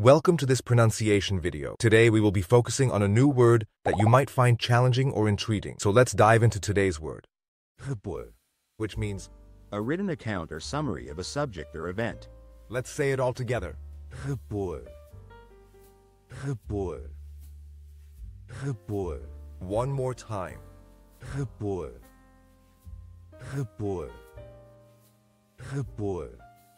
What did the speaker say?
Welcome to this pronunciation video. Today we will be focusing on a new word that you might find challenging or intriguing. So let's dive into today's word, which means, A written account or summary of a subject or event. let's say it all together. One more time.